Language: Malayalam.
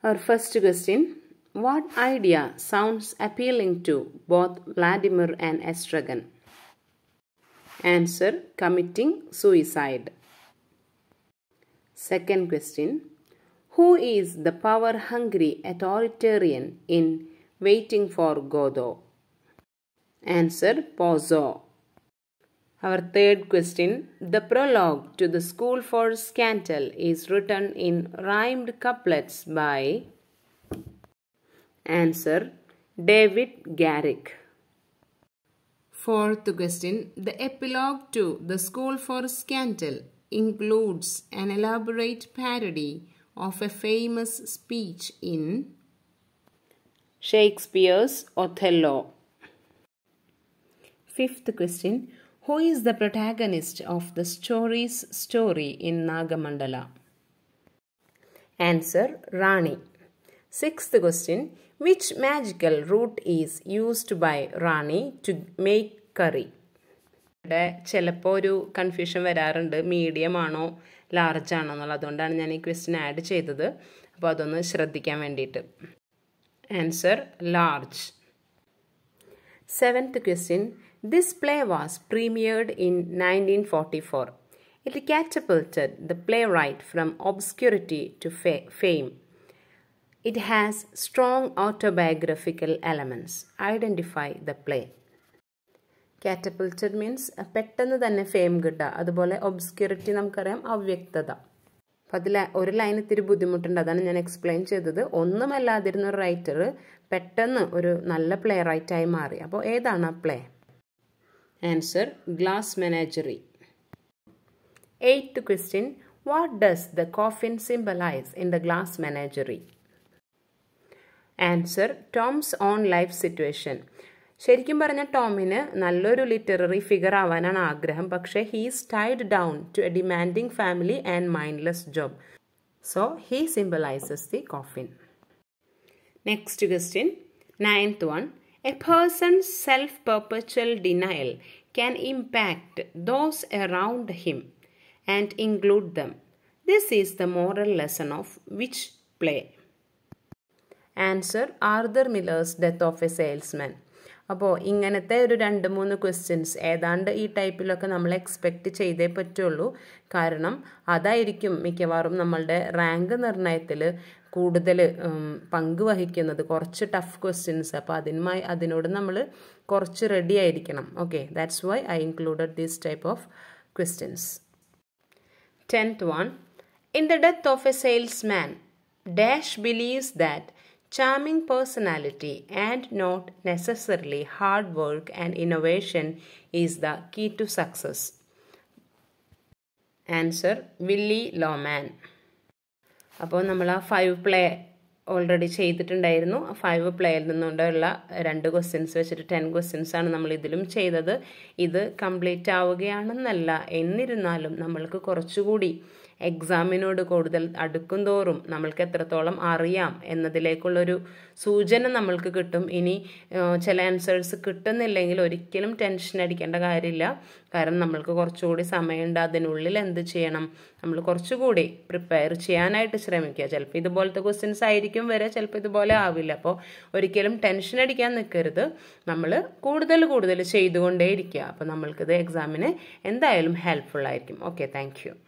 Our first question What idea sounds appealing to both Vladimir and Estragon? Answer Committing suicide. Second question Who is the power hungry authoritarian in Waiting for Godot? Answer Pozzo. Our third question The prologue to the School for Scandal is written in rhymed couplets by Answer David Garrick. Fourth question The epilogue to The School for Scandal includes an elaborate parody of a famous speech in Shakespeare's Othello. Fifth question Who is the protagonist of the story's story in Nagamandala? Answer Rani. Sixth question Which magical root is used by Rani to make curry? ഇവിടെ ചിലപ്പോൾ ഒരു കൺഫ്യൂഷൻ വരാറുണ്ട് മീഡിയം ആണോ ലാർജ് ആണോ എന്നുള്ളത് അതുകൊണ്ടാണ് ഞാൻ ഈ ക്വസ്റ്റ്യൻ ആഡ് ചെയ്തത് അപ്പോൾ അതൊന്ന് ശ്രദ്ധിക്കാൻ വേണ്ടിയിട്ട് answer large Seventh question this play was premiered in nineteen forty four it catapulted the playwright from obscurity to fame. It has strong autobiographical elements. Identify the play. Catapulted means പെട്ടെന്ന് തന്നെ ഫെയിം കിട്ടുക അതുപോലെ ഒബ്സ്ക്യൂരിറ്റി നമുക്കറിയാം അവ്യക്തത അപ്പം അതിൽ ഒരു ലൈൻ ഇത്തിരി ബുദ്ധിമുട്ടുണ്ട്. അതാണ് ഞാൻ എക്സ്പ്ലെയിൻ ചെയ്തത്. ഒന്നുമല്ലാതിരുന്ന ഒരു റൈറ്റർ പെട്ടെന്ന് ഒരു നല്ല പ്ലേ റൈറ്റായി മാറി. അപ്പോൾ ഏതാണ് ആ play answer Glass Menagerie eighth question what does the coffin symbolize in the Glass Menagerie answer Tom's own life situation ശരിക്കും പറഞ്ഞ ടോമിന് നല്ലൊരു ലിറ്റററി ഫിഗർ ആവാനാണ് ആഗ്രഹം. പക്ഷേ he's tied down to a demanding family and mindless job so he symbolizes the coffin next question ninth one a person's self perpetual denial can impact those around him and include them this is the moral lesson of which play answer Arthur Miller's Death of a Salesman അപ്പോൾ ഇങ്ങനത്തെ ഒരു രണ്ട് മൂന്ന് ക്വസ്റ്റ്യൻസ് ഏതാണ്ട് ഈ ടൈപ്പിലൊക്കെ നമ്മൾ എക്സ്പെക്റ്റ് ചെയ്തേ പറ്റുള്ളൂ. കാരണം അതായിരിക്കും മിക്കവാറും നമ്മളുടെ റാങ്ക് നിർണയത്തിൽ കൂടുതൽ പങ്ക് വഹിക്കുന്നത്. കുറച്ച് ടഫ് ക്വസ്റ്റ്യൻസ് അപ്പോൾ അതിനുമായി അതിനോട് നമ്മൾ കുറച്ച് റെഡി ആയിരിക്കണം. Okay that's why I included these type of questions tenth one in the Death of a Salesman dash believes that charming personality and not necessarily hard work and innovation is the key to success. Answer Willy Loman അപ്പോൾ നമ്മൾ ആ ഫൈവ് പ്ലേ ഓൾറെഡി ചെയ്തിട്ടുണ്ടായിരുന്നു. ഫൈവ് പ്ലേയിൽ നിന്നുകൊണ്ടുള്ള രണ്ട് ക്വസ്റ്റ്യൻസ് വെച്ചിട്ട് ടെൻ ക്വസ്റ്റ്യൻസ് ആണ് നമ്മൾ ഇതിലും ചെയ്തത്. ഇത് കംപ്ലീറ്റ് ആവുകയാണെന്നല്ല. എന്നിരുന്നാലും നമ്മൾക്ക് കുറച്ചുകൂടി എക്സാമിനോട് കൂടുതൽ അടുക്കും തോറും നമ്മൾക്ക് എത്രത്തോളം അറിയാം എന്നതിലേക്കുള്ളൊരു സൂചന നമ്മൾക്ക് കിട്ടും. ഇനി ചില ആൻസേഴ്സ് കിട്ടുന്നില്ലെങ്കിൽ ഒരിക്കലും ടെൻഷൻ അടിക്കേണ്ട കാര്യമില്ല. കാരണം നമ്മൾക്ക് കുറച്ചുകൂടി സമയമുണ്ട്. അതിനുള്ളിൽ എന്ത് ചെയ്യണം? നമ്മൾ കുറച്ചുകൂടി പ്രിപ്പയർ ചെയ്യാനായിട്ട് ശ്രമിക്കുക. ചിലപ്പോൾ ഇതുപോലത്തെ ക്വസ്റ്റ്യൻസ് ആയിരിക്കും വരെ ചിലപ്പോൾ ഇതുപോലെ ആവില്ല. അപ്പോൾ ഒരിക്കലും ടെൻഷൻ അടിക്കാൻ നിൽക്കരുത്. നമ്മൾ കൂടുതൽ കൂടുതൽ ചെയ്തുകൊണ്ടേയിരിക്കുക. അപ്പോൾ നമ്മൾക്കിത് എക്സാമിന് എന്തായാലും ഹെൽപ്ഫുൾ ആയിരിക്കും. Okay thank